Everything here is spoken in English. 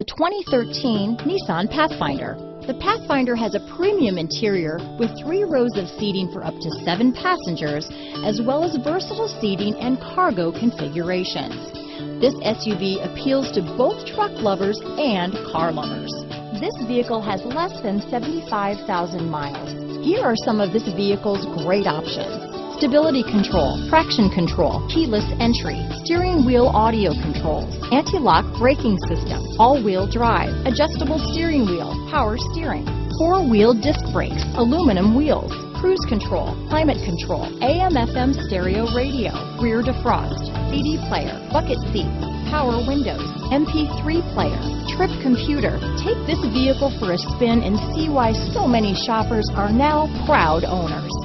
The 2013 Nissan Pathfinder. The Pathfinder has a premium interior with three rows of seating for up to seven passengers, as well as versatile seating and cargo configurations. This SUV appeals to both truck lovers and car lovers. This vehicle has less than 75,000 miles. Here are some of this vehicle's great options. Stability control, traction control, keyless entry, steering wheel audio controls, anti-lock braking system, all-wheel drive, adjustable steering wheel, power steering, four-wheel disc brakes, aluminum wheels, cruise control, climate control, AM FM stereo radio, rear defrost, CD player, bucket seats, power windows, MP3 player, trip computer. Take this vehicle for a spin and see why so many shoppers are now proud owners.